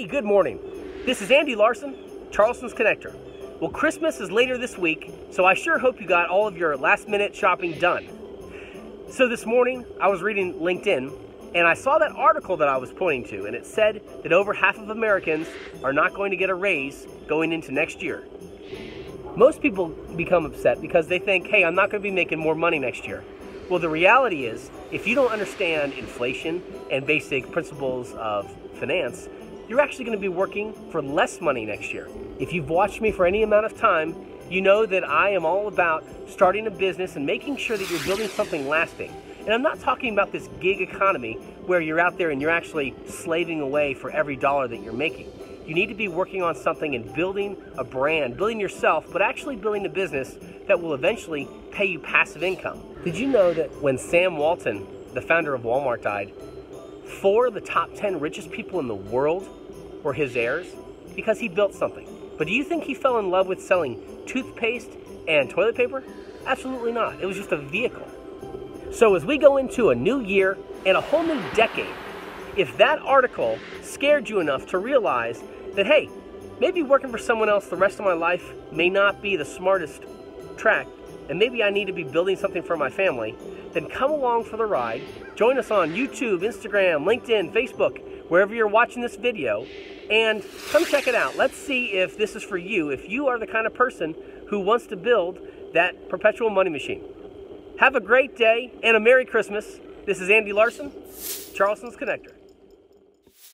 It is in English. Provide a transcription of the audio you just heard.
Hey, good morning. This is Andy Larson, Charleston's Connector. Well, Christmas is later this week, so I sure hope you got all of your last minute shopping done. So this morning, I was reading LinkedIn and I saw that article that I was pointing to, and it said that over half of Americans are not going to get a raise going into next year. Most people become upset because they think, hey, I'm not going to be making more money next year. Well, the reality is, if you don't understand inflation and basic principles of finance, you're actually going to be working for less money next year. If you've watched me for any amount of time, you know that I am all about starting a business and making sure that you're building something lasting. And I'm not talking about this gig economy where you're out there and you're actually slaving away for every dollar that you're making. You need to be working on something and building a brand, building yourself, but actually building a business that will eventually pay you passive income. Did you know that when Sam Walton, the founder of Walmart, died, four of the top 10 richest people in the world were his heirs? Because he built something. But do you think he fell in love with selling toothpaste and toilet paper? Absolutely not. It was just a vehicle. So as we go into a new year and a whole new decade, if that article scared you enough to realize that, hey, maybe working for someone else the rest of my life may not be the smartest track, and maybe I need to be building something for my family, then come along for the ride. Join us on YouTube, Instagram, LinkedIn, Facebook, wherever you're watching this video, and come check it out. Let's see if this is for you, if you are the kind of person who wants to build that perpetual money machine. Have a great day and a Merry Christmas. This is Andy Larson, Charleston's Connector.